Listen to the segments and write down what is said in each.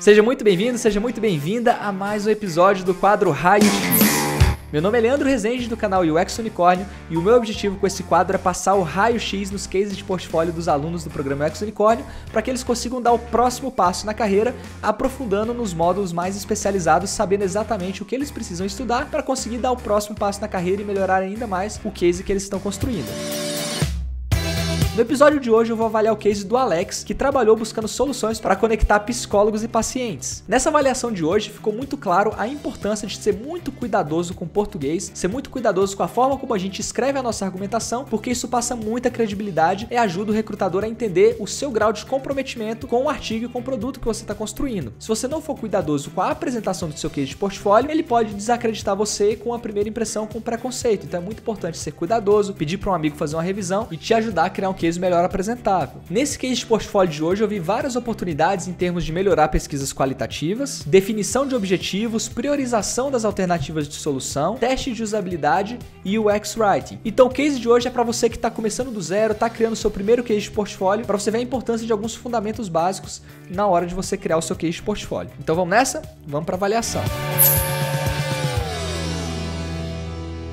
Seja muito bem-vindo, seja muito bem-vinda a mais um episódio do quadro Raio meu nome é Leandro Rezende do canal UX Unicórnio e o meu objetivo com esse quadro é passar o raio-x nos cases de portfólio dos alunos do programa UX Unicórnio para que eles consigam dar o próximo passo na carreira, aprofundando nos módulos mais especializados, sabendo exatamente o que eles precisam estudar para conseguir dar o próximo passo na carreira e melhorar ainda mais o case que eles estão construindo. No episódio de hoje eu vou avaliar o case do Alex, que trabalhou buscando soluções para conectar psicólogos e pacientes. Nessa avaliação de hoje ficou muito claro a importância de ser muito cuidadoso com o português, ser muito cuidadoso com a forma como a gente escreve a nossa argumentação, porque isso passa muita credibilidade e ajuda o recrutador a entender o seu grau de comprometimento com o artigo e com o produto que você está construindo. Se você não for cuidadoso com a apresentação do seu case de portfólio, ele pode desacreditar você com a primeira impressão com preconceito. Então é muito importante ser cuidadoso, pedir para um amigo fazer uma revisão e te ajudar a criar um case melhor apresentável. Nesse case de portfólio de hoje, eu vi várias oportunidades em termos de melhorar pesquisas qualitativas, definição de objetivos, priorização das alternativas de solução, teste de usabilidade e UX Writing. Então, o case de hoje é para você que está começando do zero, está criando seu primeiro case de portfólio, para você ver a importância de alguns fundamentos básicos na hora de você criar o seu case de portfólio. Então, vamos nessa? Vamos para avaliação.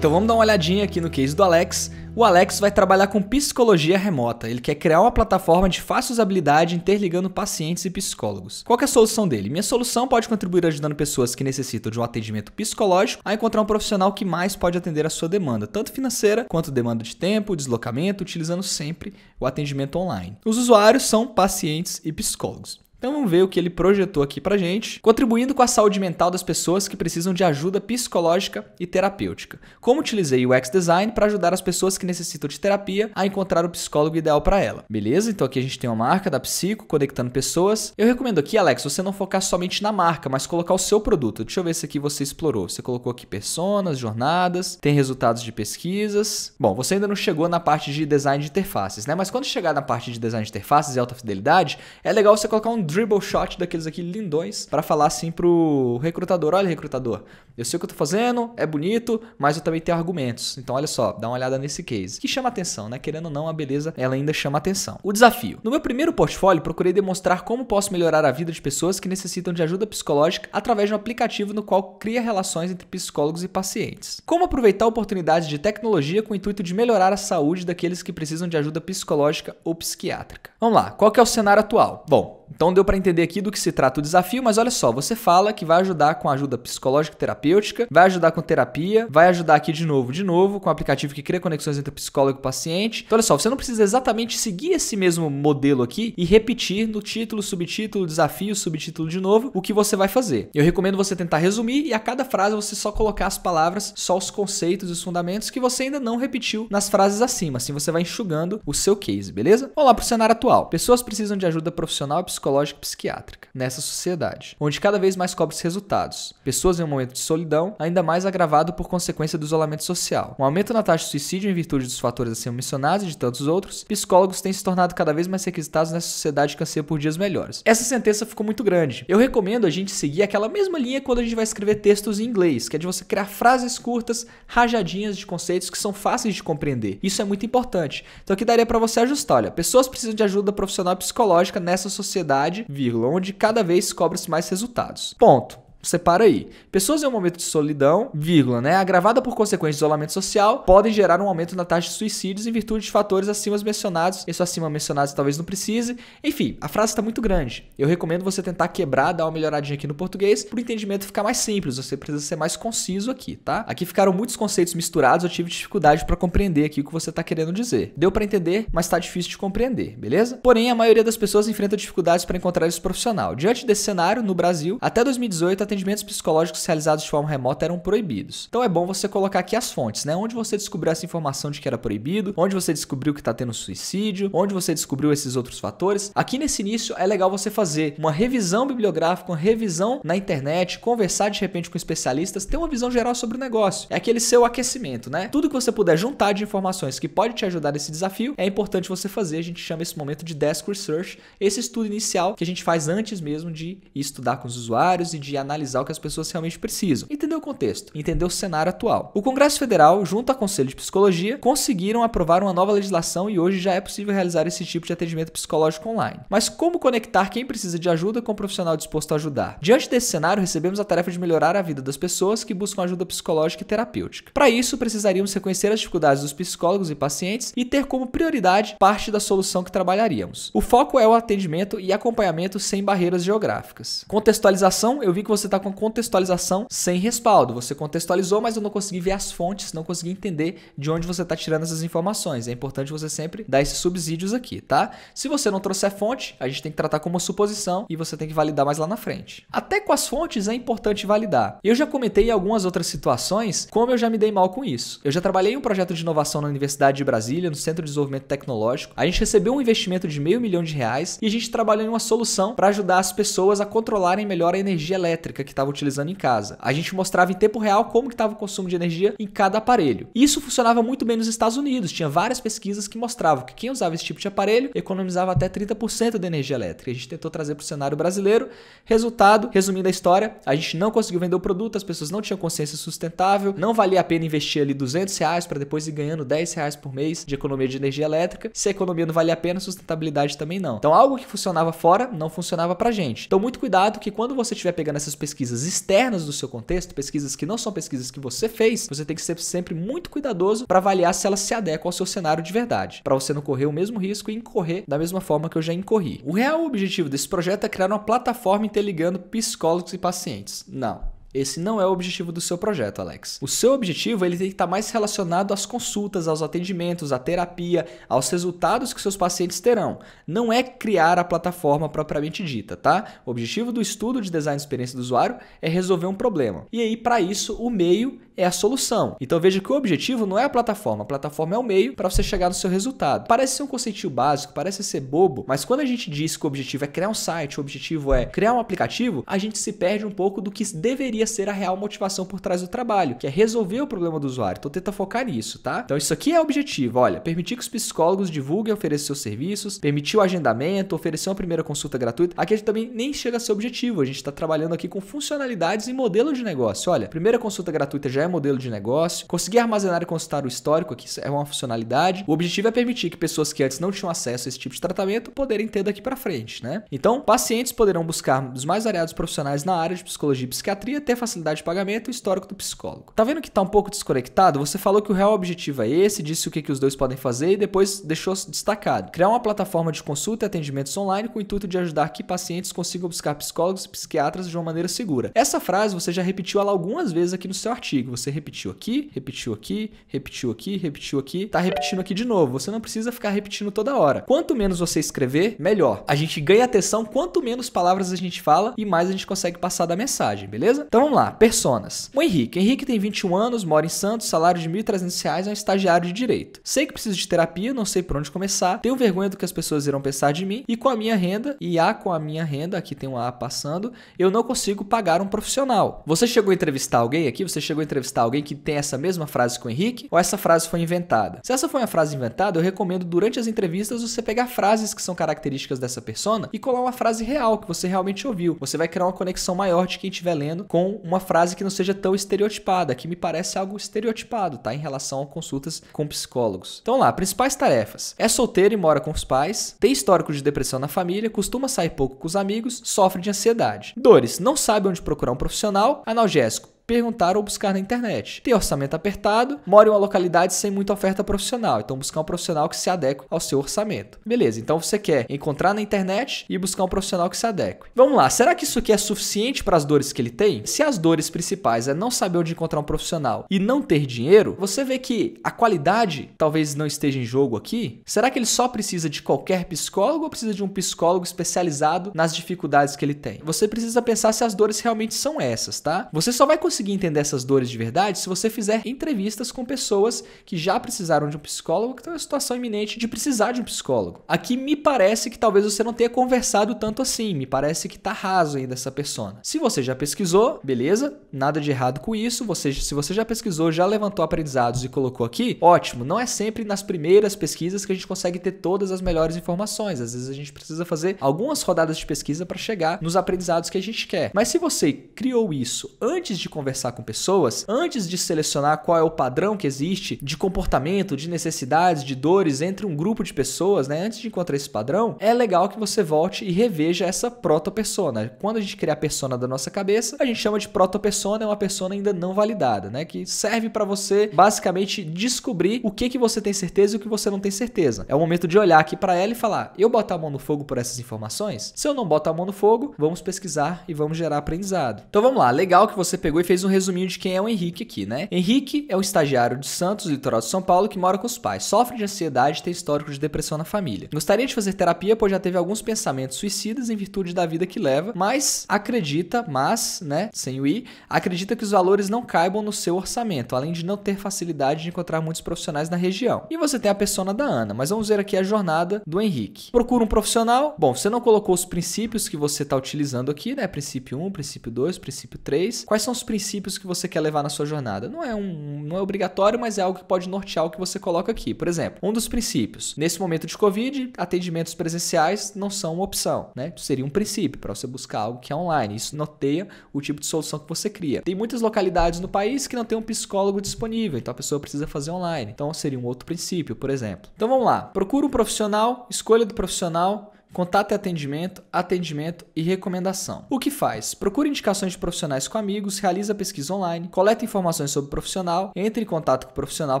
Então vamos dar uma olhadinha aqui no case do Alex. O Alex vai trabalhar com psicologia remota. Ele quer criar uma plataforma de fácil usabilidade interligando pacientes e psicólogos. Qual é a solução dele? Minha solução pode contribuir ajudando pessoas que necessitam de um atendimento psicológico a encontrar um profissional que mais pode atender a sua demanda, tanto financeira quanto demanda de tempo, deslocamento, utilizando sempre o atendimento online. Os usuários são pacientes e psicólogos. Então vamos ver o que ele projetou aqui pra gente, contribuindo com a saúde mental das pessoas que precisam de ajuda psicológica e terapêutica. Como utilizei o UX Design para ajudar as pessoas que necessitam de terapia a encontrar o psicólogo ideal para ela. Beleza? Então aqui a gente tem uma marca da Psico conectando pessoas. Eu recomendo aqui, Alex, você não focar somente na marca, mas colocar o seu produto. Deixa eu ver se aqui você explorou. Você colocou aqui personas, jornadas, tem resultados de pesquisas. Bom, você ainda não chegou na parte de design de interfaces, né? Mas quando chegar na parte de design de interfaces e alta fidelidade, é legal você colocar um dribble shot daqueles aqui lindões para falar assim pro recrutador: olha, recrutador, eu sei o que eu tô fazendo, é bonito, mas eu também tenho argumentos. Então, olha só, dá uma olhada nesse case. Que chama atenção, né? Querendo ou não, a beleza ela ainda chama atenção. O desafio. No meu primeiro portfólio, procurei demonstrar como posso melhorar a vida de pessoas que necessitam de ajuda psicológica através de um aplicativo no qual cria relações entre psicólogos e pacientes. Como aproveitar oportunidades de tecnologia com o intuito de melhorar a saúde daqueles que precisam de ajuda psicológica ou psiquiátrica. Vamos lá, qual que é o cenário atual? Bom, então deu para entender aqui do que se trata o desafio, mas olha só, você fala que vai ajudar com ajuda psicológica e terapêutica, vai ajudar com terapia, vai ajudar aqui de novo, de novo, com o aplicativo que cria conexões entre psicólogo e paciente. Então olha só, você não precisa exatamente seguir esse mesmo modelo aqui e repetir no título, subtítulo, desafio, subtítulo de novo, o que você vai fazer. Eu recomendo você tentar resumir e a cada frase você só colocar as palavras, só os conceitos e os fundamentos que você ainda não repetiu nas frases acima. Assim você vai enxugando o seu case, beleza? Vamos lá para o cenário atual. Pessoas precisam de ajuda profissional e psicológica psicológica e psiquiátrica nessa sociedade, onde cada vez mais cobre-se resultados. Pessoas em um momento de solidão, ainda mais agravado por consequência do isolamento social. Um aumento na taxa de suicídio em virtude dos fatores acima mencionados e de tantos outros, psicólogos têm se tornado cada vez mais requisitados nessa sociedade que anseia por dias melhores. Essa sentença ficou muito grande. Eu recomendo a gente seguir aquela mesma linha quando a gente vai escrever textos em inglês, que é de você criar frases curtas, rajadinhas de conceitos que são fáceis de compreender. Isso é muito importante. Então aqui daria para você ajustar, olha, pessoas precisam de ajuda profissional psicológica nessa sociedade vírgula, onde cada vez cobra-se mais resultados. Ponto. Separa aí. Pessoas em um momento de solidão, vírgula, né, agravada por consequências de isolamento social, podem gerar um aumento na taxa de suicídios em virtude de fatores acima mencionados. Isso acima mencionados talvez não precise. Enfim, a frase está muito grande. Eu recomendo você tentar quebrar, dar uma melhoradinha aqui no português, para o entendimento ficar mais simples. Você precisa ser mais conciso aqui, tá? Aqui ficaram muitos conceitos misturados, eu tive dificuldade para compreender aqui o que você está querendo dizer. Deu para entender, mas está difícil de compreender, beleza? Porém, a maioria das pessoas enfrenta dificuldades para encontrar esse profissional. Diante desse cenário, no Brasil, até 2018 atendimentos psicológicos realizados de forma remota eram proibidos. Então é bom você colocar aqui as fontes, né? Onde você descobriu essa informação de que era proibido, onde você descobriu que está tendo suicídio, onde você descobriu esses outros fatores. Aqui nesse início é legal você fazer uma revisão bibliográfica, uma revisão na internet, conversar de repente com especialistas, ter uma visão geral sobre o negócio. É aquele seu aquecimento, né? Tudo que você puder juntar de informações que pode te ajudar nesse desafio é importante você fazer. A gente chama esse momento de desk research, esse estudo inicial que a gente faz antes mesmo de estudar com os usuários e de analisar analisar o que as pessoas realmente precisam, entender o contexto, entender o cenário atual. O Congresso Federal, junto ao Conselho de Psicologia, conseguiram aprovar uma nova legislação e hoje já é possível realizar esse tipo de atendimento psicológico online. Mas como conectar quem precisa de ajuda com um profissional disposto a ajudar? Diante desse cenário, recebemos a tarefa de melhorar a vida das pessoas que buscam ajuda psicológica e terapêutica. Para isso, precisaríamos reconhecer as dificuldades dos psicólogos e pacientes e ter como prioridade parte da solução que trabalharíamos. O foco é o atendimento e acompanhamento sem barreiras geográficas. Contextualização, eu vi que você está com contextualização sem respaldo. Você contextualizou, mas eu não consegui ver as fontes, não consegui entender de onde você está tirando essas informações. É importante você sempre dar esses subsídios aqui, tá? Se você não trouxer fonte, a gente tem que tratar como suposição e você tem que validar mais lá na frente. Até com as fontes é importante validar. Eu já comentei em algumas outras situações como eu já me dei mal com isso. Eu já trabalhei em um projeto de inovação na Universidade de Brasília, no Centro de Desenvolvimento Tecnológico. A gente recebeu um investimento de meio milhão de reais e a gente trabalhou em uma solução para ajudar as pessoas a controlarem melhor a energia elétrica que estava utilizando em casa. A gente mostrava em tempo real como estava o consumo de energia em cada aparelho. Isso funcionava muito bem nos Estados Unidos. Tinha várias pesquisas que mostravam que quem usava esse tipo de aparelho economizava até 30% da energia elétrica. A gente tentou trazer para o cenário brasileiro. Resultado, resumindo a história, a gente não conseguiu vender o produto, as pessoas não tinham consciência sustentável, não valia a pena investir ali 200 reais para depois ir ganhando 10 reais por mês de economia de energia elétrica. Se a economia não valia a pena, sustentabilidade também não. Então algo que funcionava fora não funcionava para gente. Então muito cuidado que quando você estiver pegando essas pesquisas externas do seu contexto, pesquisas que não são pesquisas que você fez, você tem que ser sempre muito cuidadoso para avaliar se elas se adequam ao seu cenário de verdade, para você não correr o mesmo risco e incorrer da mesma forma que eu já incorri. O real objetivo desse projeto é criar uma plataforma interligando psicólogos e pacientes. Não. Esse não é o objetivo do seu projeto, Alex. O seu objetivo ele tem que estar mais relacionado às consultas, aos atendimentos, à terapia, aos resultados que seus pacientes terão. Não é criar a plataforma propriamente dita, tá? O objetivo do estudo de design de experiência do usuário é resolver um problema. E aí, para isso, o meio é a solução. Então veja que o objetivo não é a plataforma, a plataforma é o meio para você chegar no seu resultado. Parece ser um conceitinho básico, parece ser bobo, mas quando a gente diz que o objetivo é criar um site, o objetivo é criar um aplicativo, a gente se perde um pouco do que deveria ser a real motivação por trás do trabalho, que é resolver o problema do usuário. Então tenta focar nisso, tá? Então isso aqui é o objetivo, olha, permitir que os psicólogos divulguem e ofereçam seus serviços, permitir o agendamento, oferecer uma primeira consulta gratuita. Aqui a gente também nem chega a ser objetivo, a gente está trabalhando aqui com funcionalidades e modelo de negócio. Olha, primeira consulta gratuita já é modelo de negócio. Conseguir armazenar e consultar o histórico aqui é uma funcionalidade. O objetivo é permitir que pessoas que antes não tinham acesso a esse tipo de tratamento poderem ter daqui para frente, né? Então, pacientes poderão buscar os mais variados profissionais na área de psicologia e psiquiatria, ter facilidade de pagamento e histórico do psicólogo. Tá vendo que tá um pouco desconectado? Você falou que o real objetivo é esse, disse o que, que os dois podem fazer e depois deixou destacado. Criar uma plataforma de consulta e atendimentos online com o intuito de ajudar que pacientes consigam buscar psicólogos e psiquiatras de uma maneira segura. Essa frase você já repetiu ela algumas vezes aqui no seu artigo. Você repetiu aqui, repetiu aqui, repetiu aqui, repetiu aqui, tá repetindo aqui de novo. Você não precisa ficar repetindo toda hora. Quanto menos você escrever, melhor. A gente ganha atenção quanto menos palavras a gente fala e mais a gente consegue passar da mensagem, beleza? Então vamos lá, personas. O Henrique. Henrique tem 21 anos, mora em Santos, salário de 1.300 reais, é um estagiário de direito. Sei que preciso de terapia, não sei por onde começar, tenho vergonha do que as pessoas irão pensar de mim e com a minha renda, e A com a minha renda, aqui tem um A passando, eu não consigo pagar um profissional. Você chegou a entrevistar alguém aqui? Você chegou a entrevistar alguém que que tem essa mesma frase com o Henrique ou essa frase foi inventada? Se essa foi uma frase inventada, eu recomendo durante as entrevistas você pegar frases que são características dessa persona e colar uma frase real que você realmente ouviu. Você vai criar uma conexão maior de quem estiver lendo com uma frase que não seja tão estereotipada, que me parece algo estereotipado, tá? Em relação a consultas com psicólogos. Então lá, principais tarefas. É solteiro e mora com os pais, tem histórico de depressão na família, costuma sair pouco com os amigos, sofre de ansiedade. Dores, não sabe onde procurar um profissional, analgésico, perguntar ou buscar na internet. Tem orçamento apertado, mora em uma localidade sem muita oferta profissional, então buscar um profissional que se adeque ao seu orçamento. Beleza, então você quer encontrar na internet e buscar um profissional que se adeque. Vamos lá, será que isso aqui é suficiente para as dores que ele tem? Se as dores principais é não saber onde encontrar um profissional e não ter dinheiro, você vê que a qualidade talvez não esteja em jogo aqui. Será que ele só precisa de qualquer psicólogo ou precisa de um psicólogo especializado nas dificuldades que ele tem? Você precisa pensar se as dores realmente são essas, tá? Você só vai conseguir conseguir entender essas dores de verdade se você fizer entrevistas com pessoas que já precisaram de um psicólogo, que estão em situação iminente de precisar de um psicólogo. Aqui me parece que talvez você não tenha conversado tanto assim, me parece que tá raso ainda essa persona. Se você já pesquisou, beleza, nada de errado com isso. Você, se você já pesquisou, já levantou aprendizados e colocou aqui, ótimo. Não é sempre nas primeiras pesquisas que a gente consegue ter todas as melhores informações. Às vezes a gente precisa fazer algumas rodadas de pesquisa para chegar nos aprendizados que a gente quer. Mas se você criou isso antes de conversar com pessoas, antes de selecionar qual é o padrão que existe de comportamento, de necessidades, de dores entre um grupo de pessoas, né? Antes de encontrar esse padrão, é legal que você volte e reveja essa proto-persona. Quando a gente cria a persona da nossa cabeça, a gente chama de proto-persona, é uma persona ainda não validada, né? Que serve para você basicamente descobrir o que que você tem certeza e o que você não tem certeza. É o momento de olhar aqui para ela e falar: eu boto a mão no fogo por essas informações? Se eu não boto a mão no fogo, vamos pesquisar e vamos gerar aprendizado. Então vamos lá, legal que você pegou e fez um resuminho de quem é o Henrique aqui, né? Henrique é um estagiário de Santos, litoral de São Paulo, que mora com os pais, sofre de ansiedade e tem histórico de depressão na família. Gostaria de fazer terapia, pois já teve alguns pensamentos suicidas em virtude da vida que leva, mas acredita, mas, né, sem o i, acredita que os valores não caibam no seu orçamento, além de não ter facilidade de encontrar muitos profissionais na região. E você tem a persona da Ana, mas vamos ver aqui a jornada do Henrique. Procura um profissional. Bom, você não colocou os princípios que você está utilizando aqui, né? Princípio 1, princípio 2, princípio 3. Quais são os princípios que você quer levar na sua jornada? Não é um, não é obrigatório, mas é algo que pode nortear o que você coloca aqui. Por exemplo, um dos princípios. Nesse momento de Covid, atendimentos presenciais não são uma opção, né? Seria um princípio para você buscar algo que é online. Isso norteia o tipo de solução que você cria. Tem muitas localidades no país que não tem um psicólogo disponível, então a pessoa precisa fazer online. Então seria um outro princípio, por exemplo. Então vamos lá. Procura um profissional, escolha do profissional, Contato e atendimento, atendimento e recomendação. O que faz? Procura indicações de profissionais com amigos, realiza pesquisa online, coleta informações sobre o profissional, entre em contato com o profissional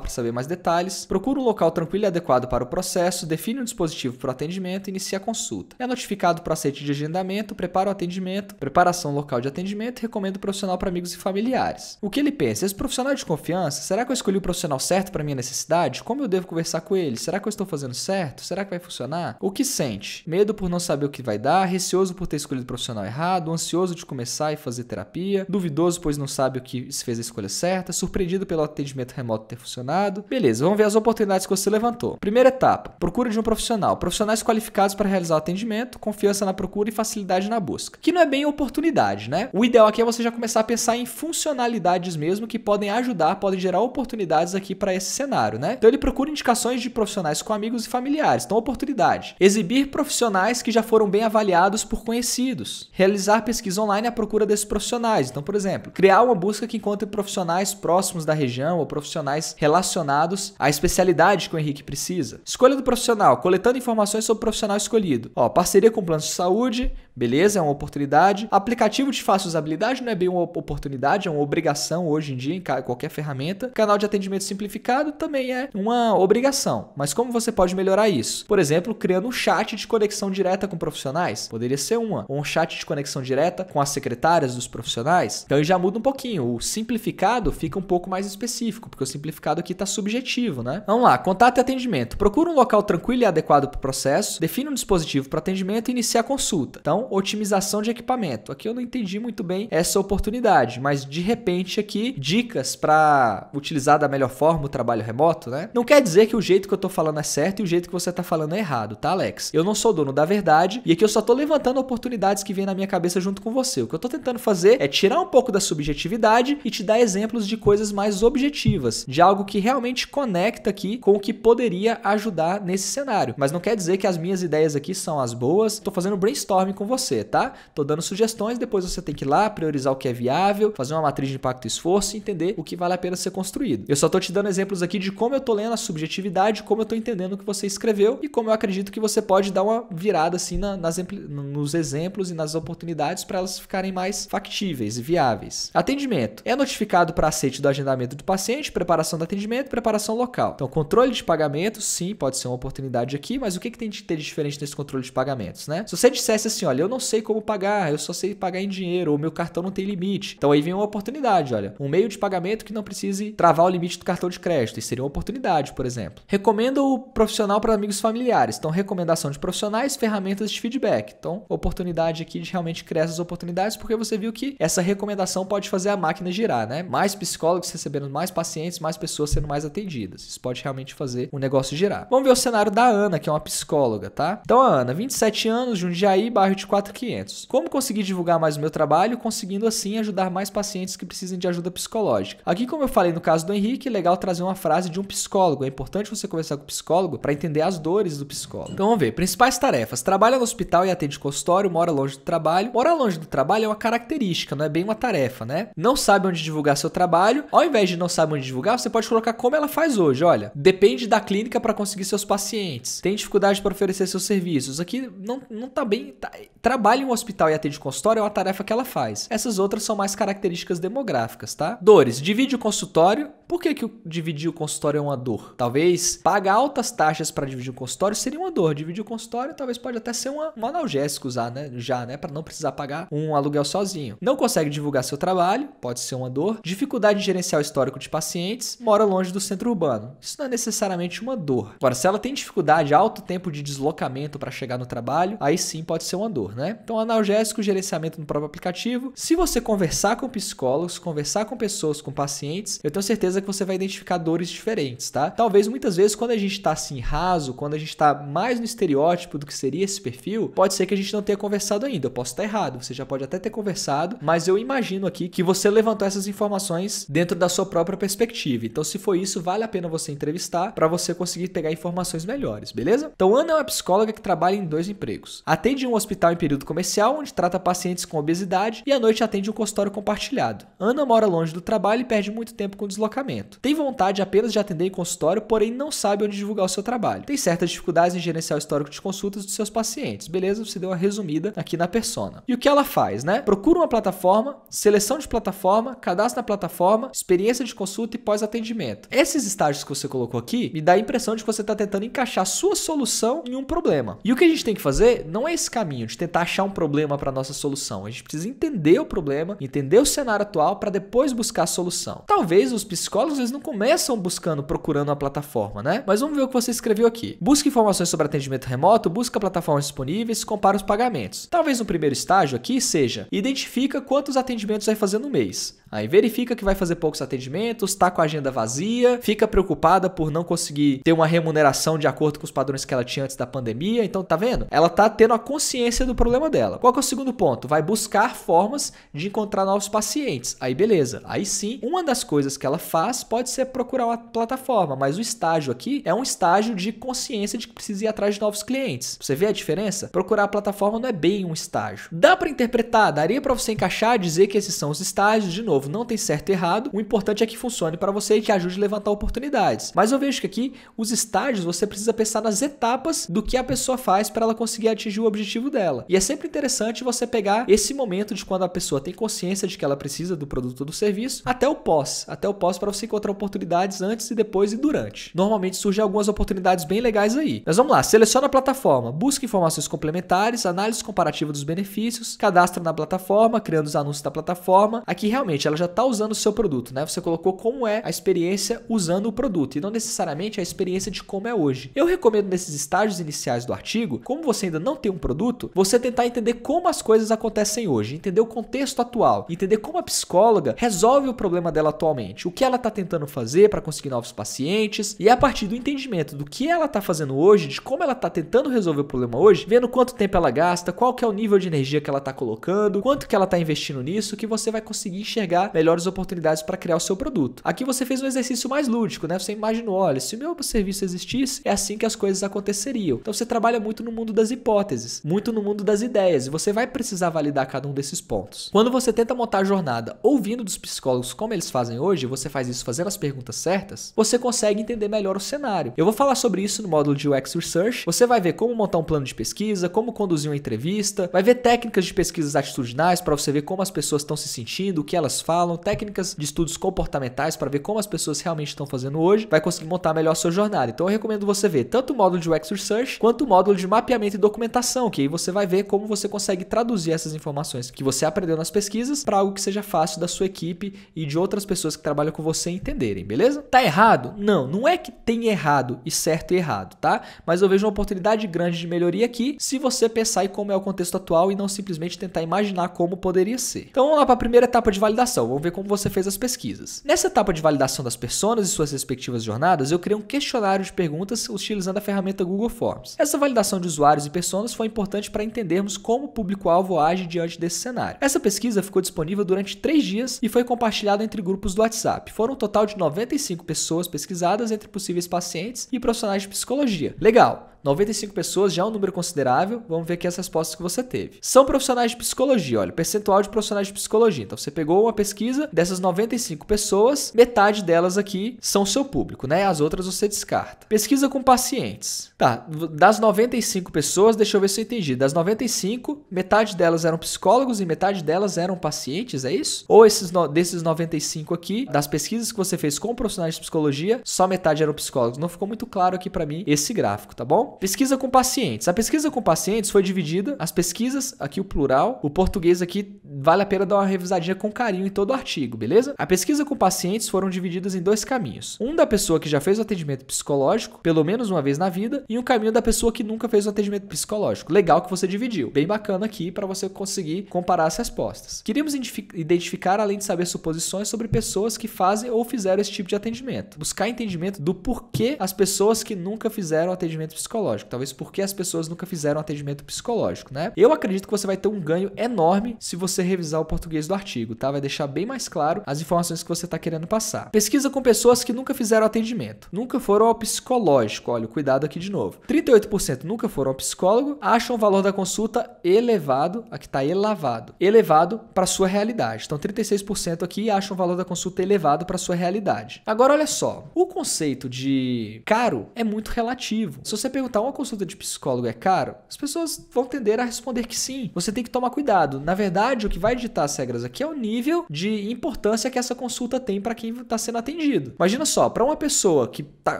para saber mais detalhes, procura um local tranquilo e adequado para o processo, define um dispositivo para o atendimento e inicia a consulta. É notificado para aceite de agendamento, prepara o atendimento, preparação local de atendimento e recomenda o profissional para amigos e familiares. O que ele pensa? Esse profissional de confiança? Será que eu escolhi o profissional certo para minha necessidade? Como eu devo conversar com ele? Será que eu estou fazendo certo? Será que vai funcionar? O que sente? Medo por não saber o que vai dar, receoso por ter escolhido o profissional errado, ansioso de começar e fazer terapia, duvidoso pois não sabe o que se fez a escolha certa, surpreendido pelo atendimento remoto ter funcionado. Beleza, vamos ver as oportunidades que você levantou. Primeira etapa: procura de um profissional. Profissionais qualificados para realizar o atendimento, confiança na procura e facilidade na busca. Que não é bem oportunidade, né? O ideal aqui é você já começar a pensar em funcionalidades mesmo que podem ajudar, podem gerar oportunidades aqui para esse cenário, né? Então ele procura indicações de profissionais com amigos e familiares. Então, oportunidade. Exibir profissionais profissionais que já foram bem avaliados por conhecidos. Realizar pesquisa online à procura desses profissionais. Então, por exemplo, criar uma busca que encontre profissionais próximos da região ou profissionais relacionados à especialidade que o Henrique precisa. Escolha do profissional, coletando informações sobre o profissional escolhido. Ó, parceria com planos de saúde, beleza, é uma oportunidade. Aplicativo de fácil usabilidade não é bem uma oportunidade, é uma obrigação hoje em dia em qualquer ferramenta. Canal de atendimento simplificado também é uma obrigação. Mas como você pode melhorar isso? Por exemplo, criando um chat de conexão direta com profissionais? Poderia ser uma. Ou um chat de conexão direta com as secretárias dos profissionais? Então já muda um pouquinho. O simplificado fica um pouco mais específico, porque o simplificado aqui está subjetivo, né? Vamos lá, contato e atendimento. Procura um local tranquilo e adequado para o processo, define um dispositivo para atendimento e inicia a consulta. Então, otimização de equipamento. Aqui eu não entendi muito bem essa oportunidade, mas de repente aqui, dicas para utilizar da melhor forma o trabalho remoto, né? Não quer dizer que o jeito que eu estou falando é certo e o jeito que você está falando é errado, tá, Alex? Eu não sou dono da verdade e aqui eu só tô levantando oportunidades que vêm na minha cabeça junto com você. O que eu tô tentando fazer é tirar um pouco da subjetividade e te dar exemplos de coisas mais objetivas, de algo que realmente conecta aqui com o que poderia ajudar nesse cenário. Mas não quer dizer que as minhas ideias aqui são as boas. Tô fazendo brainstorming com você, tá? Tô dando sugestões, depois você tem que ir lá priorizar o que é viável, fazer uma matriz de impacto e esforço e entender o que vale a pena ser construído. Eu só tô te dando exemplos aqui de como eu tô lendo a subjetividade, como eu tô entendendo o que você escreveu e como eu acredito que você pode dar uma virada assim na, nas, nos exemplos e nas oportunidades para elas ficarem mais factíveis e viáveis. Atendimento. É notificado para aceite do agendamento do paciente, preparação do atendimento, preparação local. Então, controle de pagamentos, sim, pode ser uma oportunidade aqui, mas o que, que tem de ter de diferente nesse controle de pagamentos, né? Se você dissesse assim, olha, eu não sei como pagar, eu só sei pagar em dinheiro, ou meu cartão não tem limite. Então aí vem uma oportunidade, olha, um meio de pagamento que não precise travar o limite do cartão de crédito. Isso seria uma oportunidade, por exemplo. Recomenda o profissional para amigos familiares. Então, recomendação de profissionais ferramentas de feedback. Então, oportunidade aqui de realmente criar essas oportunidades, porque você viu que essa recomendação pode fazer a máquina girar, né? Mais psicólogos recebendo mais pacientes, mais pessoas sendo mais atendidas. Isso pode realmente fazer o negócio girar. Vamos ver o cenário da Ana, que é uma psicóloga, tá? Então, a Ana, 27 anos, Jundiaí, bairro de 4500. Como conseguir divulgar mais o meu trabalho, conseguindo assim ajudar mais pacientes que precisem de ajuda psicológica? Aqui, como eu falei no caso do Henrique, é legal trazer uma frase de um psicólogo. É importante você conversar com o psicólogo para entender as dores do psicólogo. Então, vamos ver. Principais tarefas. Trabalha no hospital e atende consultório, mora longe do trabalho. Morar longe do trabalho é uma característica, não é bem uma tarefa, né? Não sabe onde divulgar seu trabalho. Ao invés de não saber onde divulgar, você pode colocar como ela faz hoje. Olha, depende da clínica para conseguir seus pacientes. Tem dificuldade para oferecer seus serviços. Aqui não, não tá bem. Tá, trabalha em um hospital e atende consultório é uma tarefa que ela faz. Essas outras são mais características demográficas, tá? Dores. Divide o consultório. Por que, que dividir o consultório é uma dor? Talvez pagar altas taxas para dividir o consultório seria uma dor. Dividir o consultório talvez pode até ser uma, um analgésico usar, né? Já, né? Para não precisar pagar um aluguel sozinho. Não consegue divulgar seu trabalho, pode ser uma dor. Dificuldade em gerenciar o histórico de pacientes, mora longe do centro urbano. Isso não é necessariamente uma dor. Agora, se ela tem dificuldade, alto tempo de deslocamento para chegar no trabalho, aí sim pode ser uma dor, né? Então, analgésico, gerenciamento no próprio aplicativo. Se você conversar com psicólogos, conversar com pessoas, com pacientes, eu tenho certeza que você vai identificar dores diferentes, tá? Talvez muitas vezes quando a gente está assim raso, quando a gente está mais no estereótipo do que seria esse perfil, pode ser que a gente não tenha conversado ainda. Eu posso estar errado, você já pode até ter conversado, mas eu imagino aqui que você levantou essas informações dentro da sua própria perspectiva. Então, se for isso, vale a pena você entrevistar para você conseguir pegar informações melhores, beleza? Então, Ana é uma psicóloga que trabalha em dois empregos. Atende em um hospital em período comercial, onde trata pacientes com obesidade, e à noite atende um consultório compartilhado. Ana mora longe do trabalho e perde muito tempo com deslocamento. Tem vontade apenas de atender em consultório, porém não sabe onde divulgar o seu trabalho. Tem certas dificuldades em gerenciar o histórico de consultas dos seus pacientes. Beleza? Você deu uma resumida aqui na persona. E o que ela faz, né? Procura uma plataforma, seleção de plataforma, cadastro na plataforma, experiência de consulta e pós-atendimento. Esses estágios que você colocou aqui me dá a impressão de que você está tentando encaixar sua solução em um problema. E o que a gente tem que fazer não é esse caminho de tentar achar um problema para nossa solução. A gente precisa entender o problema, entender o cenário atual para depois buscar a solução. Talvez os psicólogos eles não começam buscando, procurando uma plataforma, né? Mas vamos ver o que você escreveu aqui. Busca informações sobre atendimento remoto, busca plataformas disponíveis, compara os pagamentos. Talvez no primeiro estágio aqui seja identifica quantos atendimentos vai fazer no mês. Aí verifica que vai fazer poucos atendimentos, está com a agenda vazia, fica preocupada por não conseguir ter uma remuneração de acordo com os padrões que ela tinha antes da pandemia. Então, tá vendo? Ela tá tendo a consciência do problema dela. Qual que é o segundo ponto? Vai buscar formas de encontrar novos pacientes. Aí, beleza. Aí sim, uma das coisas que ela faz pode ser procurar uma plataforma, mas o estágio aqui é um estágio de consciência de que precisa ir atrás de novos clientes. Você vê a diferença? Procurar a plataforma não é bem um estágio. Dá para interpretar, daria para você encaixar, dizer que esses são os estágios de novo novo, não tem certo e errado. O importante é que funcione para você e que ajude a levantar oportunidades. Mas eu vejo que aqui os estágios você precisa pensar nas etapas do que a pessoa faz para ela conseguir atingir o objetivo dela. E é sempre interessante você pegar esse momento de quando a pessoa tem consciência de que ela precisa do produto ou do serviço, até o pós, até o pós para você encontrar oportunidades antes e depois e durante. Normalmente surgem algumas oportunidades bem legais aí. Mas vamos lá, seleciona a plataforma, busca informações complementares, análise comparativa dos benefícios, cadastra na plataforma, criando os anúncios da plataforma. Aqui realmente ela já está usando o seu produto, né? Você colocou como é a experiência usando o produto e não necessariamente a experiência de como é hoje. Eu recomendo nesses estágios iniciais do artigo, como você ainda não tem um produto, você tentar entender como as coisas acontecem hoje, entender o contexto atual, entender como a psicóloga resolve o problema dela atualmente, o que ela está tentando fazer para conseguir novos pacientes e a partir do entendimento do que ela está fazendo hoje, de como ela está tentando resolver o problema hoje, vendo quanto tempo ela gasta, qual que é o nível de energia que ela está colocando, quanto que ela está investindo nisso, que você vai conseguir enxergar melhores oportunidades para criar o seu produto. Aqui você fez um exercício mais lúdico, né? Você imaginou, olha, se o meu serviço existisse, é assim que as coisas aconteceriam. Então você trabalha muito no mundo das hipóteses, muito no mundo das ideias, e você vai precisar validar cada um desses pontos. Quando você tenta montar a jornada ouvindo dos psicólogos como eles fazem hoje, você faz isso fazendo as perguntas certas, você consegue entender melhor o cenário. Eu vou falar sobre isso no módulo de UX Research. Você vai ver como montar um plano de pesquisa, como conduzir uma entrevista, vai ver técnicas de pesquisas atitudinais para você ver como as pessoas estão se sentindo, o que elas falam, técnicas de estudos comportamentais para ver como as pessoas realmente estão fazendo hoje, vai conseguir montar melhor a sua jornada. Então eu recomendo você ver tanto o módulo de UX Research quanto o módulo de mapeamento e documentação, que aí você vai ver como você consegue traduzir essas informações que você aprendeu nas pesquisas para algo que seja fácil da sua equipe e de outras pessoas que trabalham com você entenderem, beleza? Tá errado? Não, não é que tem errado e certo e errado, tá? Mas eu vejo uma oportunidade grande de melhoria aqui se você pensar em como é o contexto atual e não simplesmente tentar imaginar como poderia ser. Então vamos lá para a primeira etapa de validação. Vamos ver como você fez as pesquisas. Nessa etapa de validação das pessoas e suas respectivas jornadas, eu criei um questionário de perguntas utilizando a ferramenta Google Forms. Essa validação de usuários e pessoas foi importante para entendermos como o público-alvo age diante desse cenário. Essa pesquisa ficou disponível durante três dias e foi compartilhada entre grupos do WhatsApp. Foram um total de 95 pessoas pesquisadas entre possíveis pacientes e profissionais de psicologia. Legal! 95 pessoas já é um número considerável. Vamos ver aqui as respostas que você teve. São profissionais de psicologia, olha, percentual de profissionais de psicologia. Então você pegou uma pesquisa dessas 95 pessoas, metade delas aqui são seu público, né? As outras você descarta. Pesquisa com pacientes. Tá, das 95 pessoas, deixa eu ver se eu entendi. Das 95, metade delas eram psicólogos e metade delas eram pacientes, é isso? Ou esses desses 95 aqui, das pesquisas que você fez com profissionais de psicologia, só metade eram psicólogos. Não ficou muito claro aqui para mim esse gráfico, tá bom? Pesquisa com pacientes. A pesquisa com pacientes foi dividida, as pesquisas, aqui o plural, o português aqui vale a pena dar uma revisadinha com carinho em todo o artigo, beleza? A pesquisa com pacientes foram divididas em dois caminhos. Um da pessoa que já fez o atendimento psicológico, pelo menos uma vez na vida, e um caminho da pessoa que nunca fez o atendimento psicológico. Legal que você dividiu. Bem bacana aqui para você conseguir comparar as respostas. Queríamos identificar, além de saber suposições sobre pessoas que fazem ou fizeram esse tipo de atendimento. Buscar entendimento do porquê as pessoas que nunca fizeram atendimento psicológico psicológico. Talvez porque as pessoas nunca fizeram atendimento psicológico, né? Eu acredito que você vai ter um ganho enorme se você revisar o português do artigo, tá? Vai deixar bem mais claro as informações que você está querendo passar. Pesquisa com pessoas que nunca fizeram atendimento, nunca foram ao psicológico. Olha, cuidado aqui de novo. 38% nunca foram ao psicólogo, acham o valor da consulta elevado, aqui está elevado, elevado para sua realidade. Então 36% aqui acham o valor da consulta elevado para sua realidade. Agora olha só, o conceito de caro é muito relativo. Se você perguntar perguntar uma consulta de psicólogo é caro, as pessoas vão tender a responder que sim. Você tem que tomar cuidado. Na verdade, o que vai ditar as regras aqui é o nível de importância que essa consulta tem para quem está sendo atendido. Imagina só, para uma pessoa que está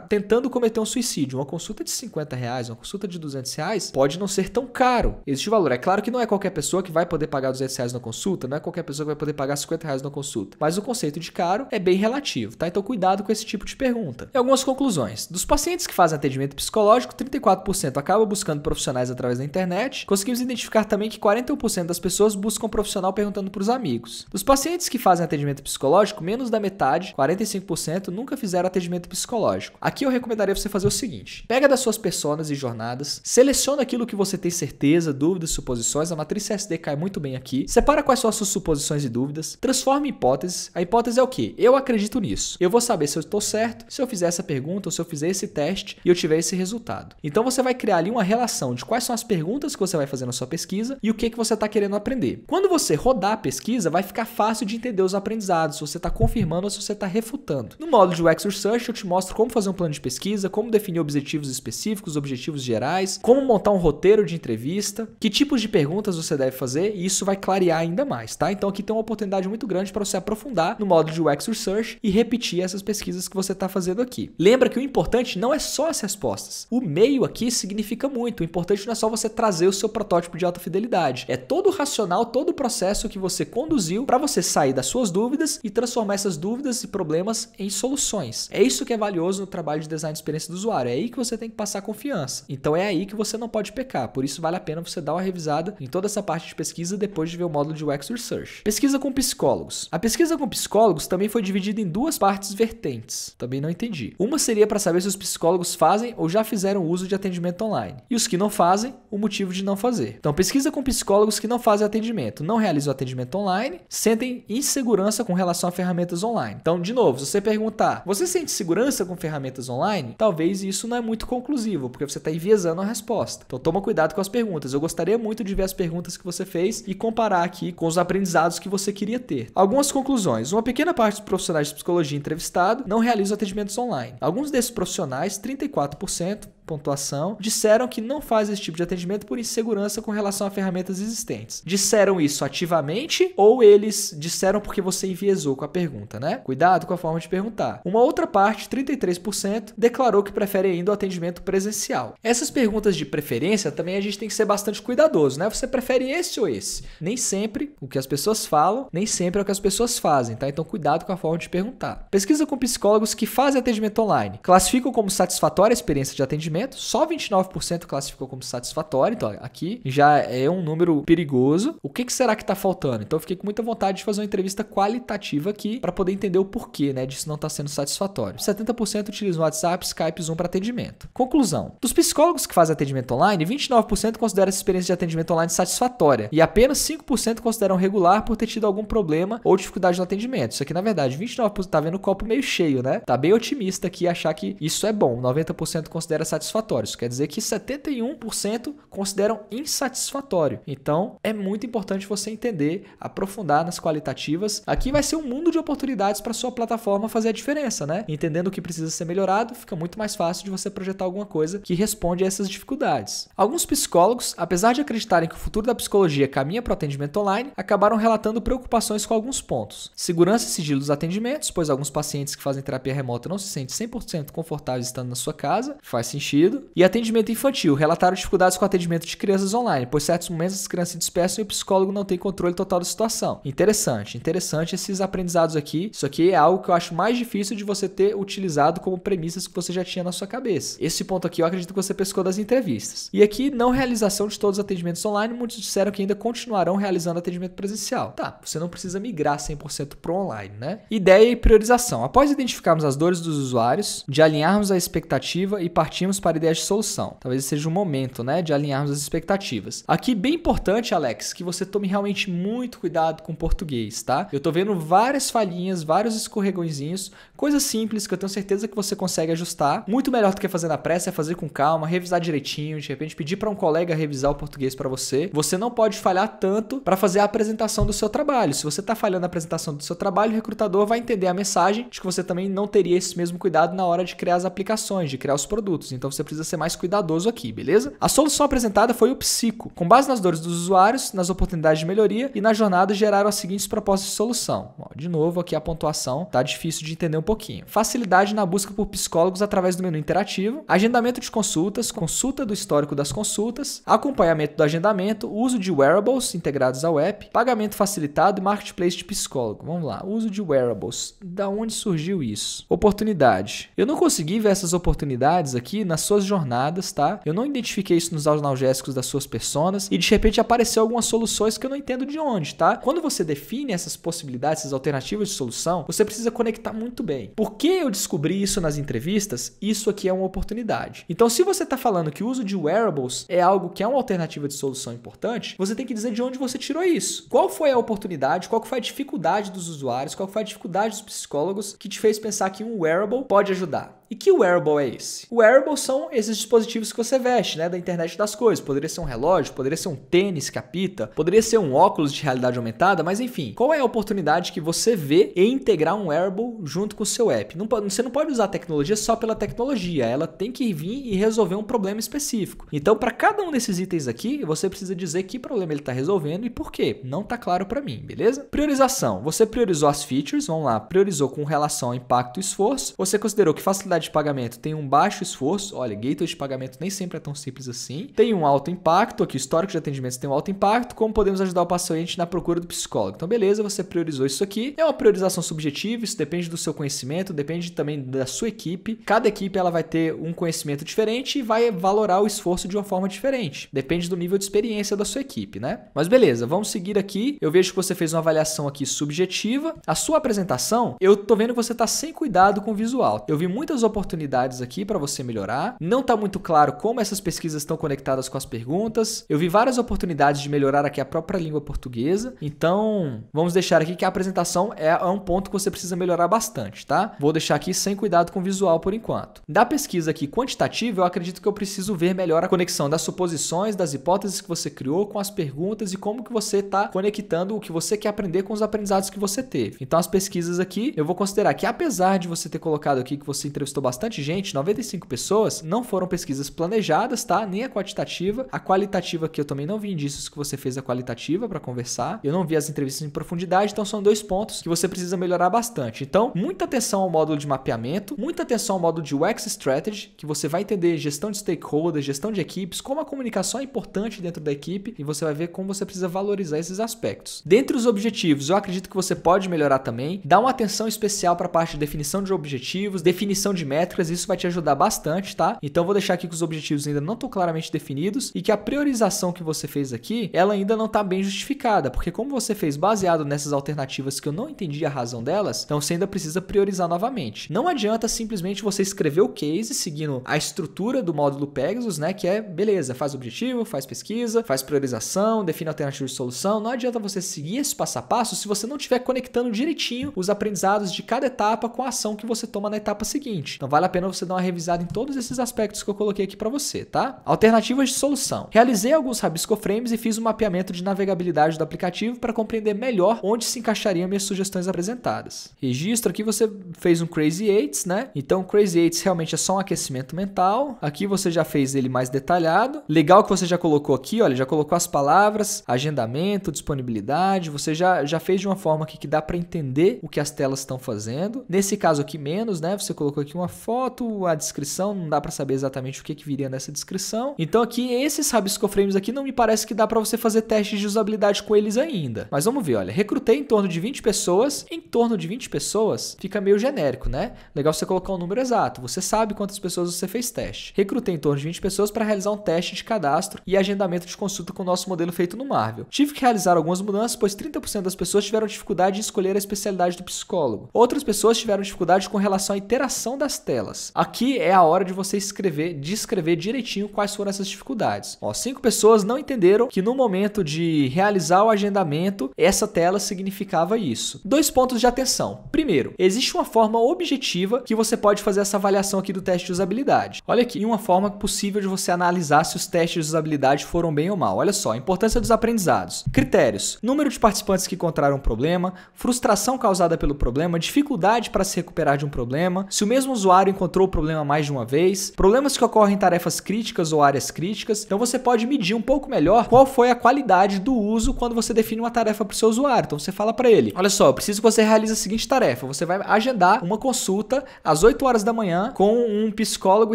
tentando cometer um suicídio, uma consulta de 50 reais, uma consulta de 200 reais, pode não ser tão caro. Existe valor. É claro que não é qualquer pessoa que vai poder pagar 200 reais na consulta, não é qualquer pessoa que vai poder pagar 50 reais na consulta. Mas o conceito de caro é bem relativo, tá? Então cuidado com esse tipo de pergunta. E algumas conclusões. Dos pacientes que fazem atendimento psicológico, 34 44% acaba buscando profissionais através da internet, conseguimos identificar também que 41% das pessoas buscam um profissional perguntando para os amigos. Dos pacientes que fazem atendimento psicológico, menos da metade, 45%, nunca fizeram atendimento psicológico. Aqui eu recomendaria você fazer o seguinte: pega das suas personas e jornadas, seleciona aquilo que você tem certeza, dúvidas, suposições. A matriz CSD cai muito bem aqui. Separa quais são as suas suposições e dúvidas, transforma em hipóteses. A hipótese é o que? Eu acredito nisso. Eu vou saber se eu estou certo, se eu fizer essa pergunta ou se eu fizer esse teste e eu tiver esse resultado. Então você vai criar ali uma relação de quais são as perguntas que você vai fazer na sua pesquisa e o que, que você está querendo aprender. Quando você rodar a pesquisa, vai ficar fácil de entender os aprendizados, se você está confirmando ou se você está refutando. No módulo de UX Research, eu te mostro como fazer um plano de pesquisa, como definir objetivos específicos, objetivos gerais, como montar um roteiro de entrevista, que tipos de perguntas você deve fazer e isso vai clarear ainda mais, tá? Então aqui tem uma oportunidade muito grande para você aprofundar no módulo de UX Research e repetir essas pesquisas que você está fazendo aqui. Lembra que o importante não é só as respostas. O meio aqui significa muito. O importante não é só você trazer o seu protótipo de alta fidelidade. É todo o racional, todo o processo que você conduziu para você sair das suas dúvidas e transformar essas dúvidas e problemas em soluções. É isso que é valioso no trabalho de design de experiência do usuário. É aí que você tem que passar confiança. Então é aí que você não pode pecar. Por isso vale a pena você dar uma revisada em toda essa parte de pesquisa depois de ver o módulo de UX Research. Pesquisa com psicólogos. A pesquisa com psicólogos também foi dividida em duas partes vertentes. Também não entendi. Uma seria para saber se os psicólogos fazem ou já fizeram uso de atendimento online. E os que não fazem, o motivo de não fazer. Então, pesquisa com psicólogos que não fazem atendimento, não realizam atendimento online, sentem insegurança com relação a ferramentas online. Então, de novo, se você perguntar, você sente segurança com ferramentas online? Talvez isso não é muito conclusivo, porque você está enviesando a resposta. Então, toma cuidado com as perguntas. Eu gostaria muito de ver as perguntas que você fez e comparar aqui com os aprendizados que você queria ter. Algumas conclusões. Uma pequena parte dos profissionais de psicologia entrevistado não realizam atendimentos online. Alguns desses profissionais, 34%, pontuação, disseram que não faz esse tipo de atendimento por insegurança com relação a ferramentas existentes. Disseram isso ativamente ou eles disseram porque você enviesou com a pergunta, né? Cuidado com a forma de perguntar. Uma outra parte, 33%, declarou que prefere ainda o atendimento presencial. Essas perguntas de preferência também a gente tem que ser bastante cuidadoso, né? Você prefere esse ou esse? Nem sempre o que as pessoas falam, nem sempre é o que as pessoas fazem, tá? Então cuidado com a forma de perguntar. Pesquisa com psicólogos que fazem atendimento online. Classificam como satisfatória a experiência de atendimento só 29% classificou como satisfatório. Então, aqui já é um número perigoso. O que, que será que está faltando? Então, eu fiquei com muita vontade de fazer uma entrevista qualitativa aqui para poder entender o porquê né, disso não estar tá sendo satisfatório. 70% utilizam WhatsApp, Skype, Zoom para atendimento. Conclusão: dos psicólogos que fazem atendimento online, 29% consideram essa experiência de atendimento online satisfatória e apenas 5% consideram regular por ter tido algum problema ou dificuldade no atendimento. Isso aqui, na verdade, 29% está vendo o copo meio cheio, né? Tá bem otimista aqui achar que isso é bom. 90% considera satisfatório satisfatórios. Quer dizer que 71% consideram insatisfatório. Então, é muito importante você entender, aprofundar nas qualitativas. Aqui vai ser um mundo de oportunidades para sua plataforma fazer a diferença, né? Entendendo o que precisa ser melhorado, fica muito mais fácil de você projetar alguma coisa que responde a essas dificuldades. Alguns psicólogos, apesar de acreditarem que o futuro da psicologia caminha para o atendimento online, acabaram relatando preocupações com alguns pontos. Segurança e sigilo dos atendimentos, pois alguns pacientes que fazem terapia remota não se sentem 100% confortáveis estando na sua casa, faz sentido sentido. E atendimento infantil. Relataram dificuldades com atendimento de crianças online, pois certos momentos as crianças se dispersam e o psicólogo não tem controle total da situação. Interessante, interessante esses aprendizados aqui. Isso aqui é algo que eu acho mais difícil de você ter utilizado como premissas que você já tinha na sua cabeça. Esse ponto aqui eu acredito que você pescou das entrevistas. E aqui, não realização de todos os atendimentos online, muitos disseram que ainda continuarão realizando atendimento presencial. Tá, você não precisa migrar 100% para online, né? Ideia e priorização. Após identificarmos as dores dos usuários, de alinharmos a expectativa e partirmos para ideias de solução. Talvez seja o momento, né, de alinharmos as expectativas. Aqui bem importante, Alex, que você tome realmente muito cuidado com o português, tá? Eu tô vendo várias falhinhas, vários escorregõezinhos, coisas simples que eu tenho certeza que você consegue ajustar. Muito melhor do que fazer na pressa é fazer com calma, revisar direitinho, de repente pedir para um colega revisar o português para você. Você não pode falhar tanto para fazer a apresentação do seu trabalho. Se você tá falhando a apresentação do seu trabalho, o recrutador vai entender a mensagem de que você também não teria esse mesmo cuidado na hora de criar as aplicações, de criar os produtos. Então você você precisa ser mais cuidadoso aqui, beleza? A solução apresentada foi o Psico. Com base nas dores dos usuários, nas oportunidades de melhoria e na jornada geraram as seguintes propostas de solução. Ó, de novo, aqui a pontuação tá difícil de entender um pouquinho. Facilidade na busca por psicólogos através do menu interativo, agendamento de consultas, consulta do histórico das consultas, acompanhamento do agendamento, uso de wearables integrados ao app, pagamento facilitado e marketplace de psicólogo. Vamos lá, uso de wearables. Da onde surgiu isso? Oportunidade. Eu não consegui ver essas oportunidades aqui nas suas jornadas, tá? Eu não identifiquei isso nos analgésicos das suas personas e de repente apareceu algumas soluções que eu não entendo de onde, tá? Quando você define essas possibilidades, essas alternativas de solução, você precisa conectar muito bem. Por que eu descobri isso nas entrevistas? Isso aqui é uma oportunidade. Então, se você está falando que o uso de wearables é algo que é uma alternativa de solução importante, você tem que dizer de onde você tirou isso. Qual foi a oportunidade, qual foi a dificuldade dos usuários, qual foi a dificuldade dos psicólogos que te fez pensar que um wearable pode ajudar? E que wearable é esse? Wearable são esses dispositivos que você veste, né, da internet das coisas. Poderia ser um relógio, poderia ser um tênis que apita, poderia ser um óculos de realidade aumentada, mas enfim, qual é a oportunidade que você vê em integrar um wearable junto com o seu app? Não, você não pode usar a tecnologia só pela tecnologia, ela tem que vir e resolver um problema específico. Então, para cada um desses itens aqui, você precisa dizer que problema ele está resolvendo e por quê. Não está claro para mim, beleza? Priorização. Você priorizou as features, vamos lá, priorizou com relação ao impacto e esforço. Você considerou que facilidade de pagamento tem um baixo esforço. Olha, gateway de pagamento nem sempre é tão simples assim. Tem um alto impacto, aqui histórico de atendimentos tem um alto impacto. Como podemos ajudar o paciente na procura do psicólogo? Então, beleza, você priorizou isso aqui. É uma priorização subjetiva, isso depende do seu conhecimento, depende também da sua equipe. Cada equipe ela vai ter um conhecimento diferente e vai valorar o esforço de uma forma diferente. Depende do nível de experiência da sua equipe, né? Mas beleza, vamos seguir aqui. Eu vejo que você fez uma avaliação aqui subjetiva. A sua apresentação, eu tô vendo que você tá sem cuidado com o visual. Eu vi muitas oportunidades aqui para você melhorar. Não está muito claro como essas pesquisas estão conectadas com as perguntas. Eu vi várias oportunidades de melhorar aqui a própria língua portuguesa. Então, vamos deixar aqui que a apresentação é, é um ponto que você precisa melhorar bastante, tá? Vou deixar aqui sem cuidado com o visual por enquanto. Da pesquisa aqui quantitativa, eu acredito que eu preciso ver melhor a conexão das suposições, das hipóteses que você criou com as perguntas e como que você está conectando o que você quer aprender com os aprendizados que você teve. Então, as pesquisas aqui, eu vou considerar que apesar de você ter colocado aqui que você entrevistou entrevistou bastante gente, 95 pessoas, não foram pesquisas planejadas, tá? Nem a quantitativa. A qualitativa aqui eu também não vi indícios que você fez a qualitativa para conversar. Eu não vi as entrevistas em profundidade, então são dois pontos que você precisa melhorar bastante. Então, muita atenção ao módulo de mapeamento, muita atenção ao módulo de UX Strategy, que você vai entender gestão de stakeholders, gestão de equipes, como a comunicação é importante dentro da equipe e você vai ver como você precisa valorizar esses aspectos. Dentre os objetivos, eu acredito que você pode melhorar também, dá uma atenção especial para a parte de definição de objetivos, definição de métricas, isso vai te ajudar bastante, tá? Então vou deixar aqui que os objetivos ainda não estão claramente definidos e que a priorização que você fez aqui, ela ainda não está bem justificada, porque como você fez baseado nessas alternativas que eu não entendi a razão delas, então você ainda precisa priorizar novamente. Não adianta simplesmente você escrever o case seguindo a estrutura do módulo Pegasus, né, que é beleza, faz objetivo, faz pesquisa, faz priorização, define alternativa de solução. Não adianta você seguir esse passo a passo se você não estiver conectando direitinho os aprendizados de cada etapa com a ação que você toma na etapa seguinte. Então vale a pena você dar uma revisada em todos esses aspectos que eu coloquei aqui para você, tá? Alternativas de solução. Realizei alguns rabisco frames e fiz um mapeamento de navegabilidade do aplicativo para compreender melhor onde se encaixariam minhas sugestões apresentadas. Registro aqui você fez um Crazy Eights, né? Então Crazy Eights realmente é só um aquecimento mental. Aqui você já fez ele mais detalhado. Legal que você já colocou aqui, olha, já colocou as palavras, agendamento, disponibilidade. Você já, já fez de uma forma aqui que dá para entender o que as telas estão fazendo. Nesse caso aqui menos, né? Você colocou aqui uma foto, a descrição, não dá para saber exatamente o que, que viria nessa descrição. Então aqui esses rabisco frames aqui não me parece que dá para você fazer testes de usabilidade com eles ainda. Mas vamos ver, olha, recrutei em torno de 20 pessoas. Em torno de 20 pessoas fica meio genérico, né? Legal você colocar um número exato. Você sabe quantas pessoas você fez teste. Recrutei em torno de 20 pessoas para realizar um teste de cadastro e agendamento de consulta com o nosso modelo feito no Marvel. Tive que realizar algumas mudanças, pois 30% das pessoas tiveram dificuldade em escolher a especialidade do psicólogo. Outras pessoas tiveram dificuldade com relação à interação das telas. Aqui é a hora de você escrever, descrever direitinho quais foram essas dificuldades. Ó, cinco pessoas não entenderam que no momento de realizar o agendamento, essa tela significava isso. Dois pontos de atenção. Primeiro, existe uma forma objetiva que você pode fazer essa avaliação aqui do teste de usabilidade. Olha aqui, uma forma possível de você analisar se os testes de usabilidade foram bem ou mal. Olha só, importância dos aprendizados. Critérios: número de participantes que encontraram um problema, frustração causada pelo problema, dificuldade para se recuperar de um problema, se o mesmo usuário encontrou o problema mais de uma vez, problemas que ocorrem em tarefas críticas ou áreas críticas. Então você pode medir um pouco melhor qual foi a qualidade do uso quando você define uma tarefa para o seu usuário. Então você fala para ele: olha só, eu preciso que você realize a seguinte tarefa. Você vai agendar uma consulta às 8 horas da manhã com um psicólogo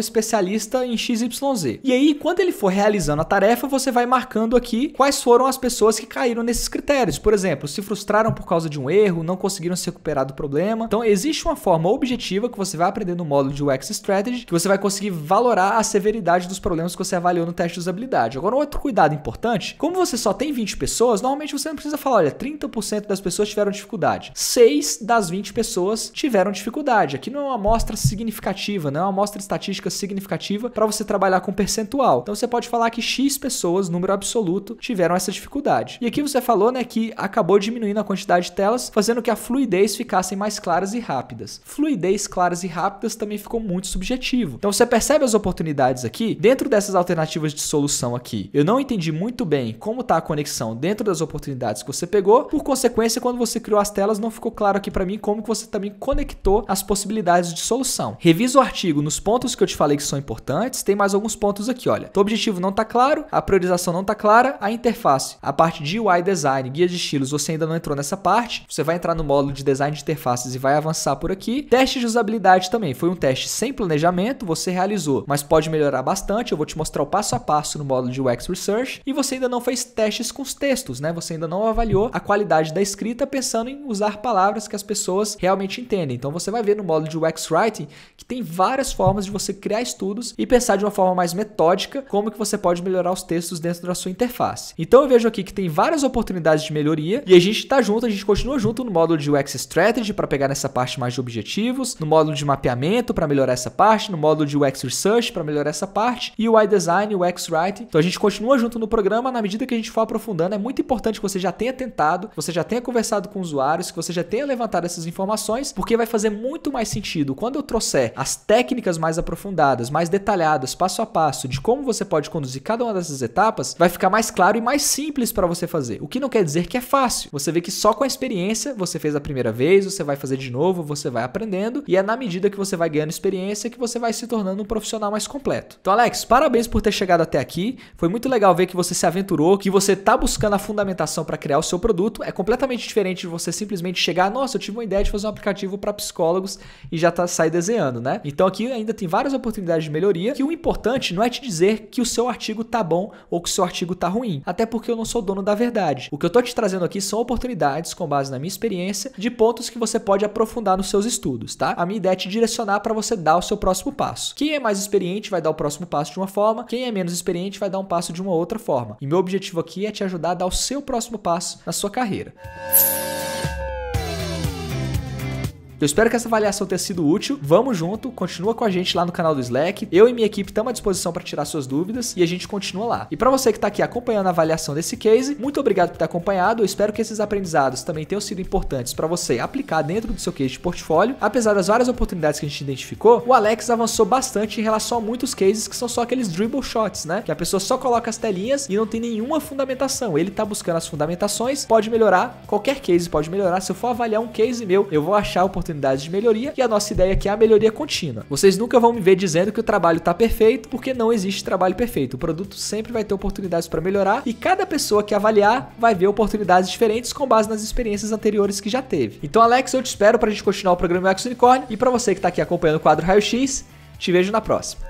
especialista em XYZ. E aí, quando ele for realizando a tarefa, você vai marcando aqui quais foram as pessoas que caíram nesses critérios. Por exemplo, se frustraram por causa de um erro, não conseguiram se recuperar do problema. Então, existe uma forma objetiva que você vai aprender no módulo de UX Strategy, que você vai conseguir valorar a severidade dos problemas que você avaliou no teste de usabilidade. Agora, outro cuidado importante, como você só tem 20 pessoas, normalmente você não precisa falar, olha, 30% das pessoas tiveram dificuldade. 6 das 20 pessoas tiveram dificuldade. Aqui não é uma amostra significativa, não é uma amostra estatística significativa para você trabalhar com percentual. Então você pode falar que X pessoas, número absoluto, tiveram essa dificuldade. E aqui você falou, né, que acabou diminuindo a quantidade de telas, fazendo que a fluidez ficassem mais claras e rápidas. Fluidez claras e rápidas também ficou muito subjetivo. Então você percebe as oportunidades aqui dentro dessas alternativas de solução aqui. Eu não entendi muito bem como está a conexão dentro das oportunidades que você pegou. Por consequência, quando você criou as telas, não ficou claro aqui para mim como que você também conectou as possibilidades de solução. Revisa o artigo nos pontos que eu te falei que são importantes. Tem mais alguns pontos aqui, olha. O objetivo não está claro, a priorização não está clara, a interface, a parte de UI design, guia de estilos, você ainda não entrou nessa parte. Você vai entrar no módulo de design de interfaces e vai avançar por aqui. Teste de usabilidade também. Foi um teste sem planejamento, você realizou, mas pode melhorar bastante. Eu vou te mostrar o passo a passo no módulo de UX Research. E você ainda não fez testes com os textos, né? Você ainda não avaliou a qualidade da escrita pensando em usar palavras que as pessoas realmente entendem. Então você vai ver no módulo de UX Writing que tem várias formas de você criar estudos e pensar de uma forma mais metódica como que você pode melhorar os textos dentro da sua interface. Então eu vejo aqui que tem várias oportunidades de melhoria e a gente está junto, a gente continua junto no módulo de UX Strategy para pegar nessa parte mais de objetivos, no módulo de mapeamento para melhorar essa parte, no módulo de UX Research para melhorar essa parte e o UI Design, UX Writing. Então a gente continua junto no programa na medida que a gente for aprofundando. É muito importante que você já tenha tentado, que você já tenha conversado com usuários, que você já tenha levantado essas informações, porque vai fazer muito mais sentido quando eu trouxer as técnicas mais aprofundadas, mais detalhadas, passo a passo, de como você pode conduzir cada uma dessas etapas, vai ficar mais claro e mais simples para você fazer. O que não quer dizer que é fácil. Você vê que só com a experiência, você fez a primeira vez, você vai fazer de novo, você vai aprendendo, e é na medida que você vai ganhando experiência que você vai se tornando um profissional mais completo. Então, Alex, parabéns por ter chegado até aqui. Foi muito legal ver que você se aventurou, que você está buscando a fundamentação para criar o seu produto. É completamente diferente de você simplesmente chegar, nossa, eu tive uma ideia de fazer um aplicativo para psicólogos e já tá sair desenhando, né? Então aqui ainda tem várias oportunidades de melhoria, que o importante não é te dizer que o seu artigo tá bom ou que o seu artigo tá ruim, até porque eu não sou dono da verdade. O que eu tô te trazendo aqui são oportunidades com base na minha experiência de pontos que você pode aprofundar nos seus estudos, tá? A minha ideia é te direcionar para você dar o seu próximo passo. Quem é mais experiente vai dar o próximo passo de uma forma, quem é menos experiente vai dar um passo de uma outra forma. E meu objetivo aqui é te ajudar a dar o seu próximo passo na sua carreira. Eu espero que essa avaliação tenha sido útil. Vamos junto, continua com a gente lá no canal do Slack. Eu e minha equipe estamos à disposição para tirar suas dúvidas e a gente continua lá. E para você que está aqui acompanhando a avaliação desse case, muito obrigado por ter acompanhado. Eu espero que esses aprendizados também tenham sido importantes para você aplicar dentro do seu case de portfólio. Apesar das várias oportunidades que a gente identificou, o Alex avançou bastante em relação a muitos cases que são só aqueles dribble shots, né? Que a pessoa só coloca as telinhas e não tem nenhuma fundamentação. Ele está buscando as fundamentações, pode melhorar, qualquer case pode melhorar. Se eu for avaliar um case meu, eu vou achar oportunidades oportunidades de melhoria e a nossa ideia aqui é a melhoria contínua. Vocês nunca vão me ver dizendo que o trabalho está perfeito, porque não existe trabalho perfeito. O produto sempre vai ter oportunidades para melhorar e cada pessoa que avaliar vai ver oportunidades diferentes com base nas experiências anteriores que já teve. Então, Alex, eu te espero para a gente continuar o programa X Unicorn e para você que está aqui acompanhando o quadro Raio X, te vejo na próxima.